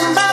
somebody.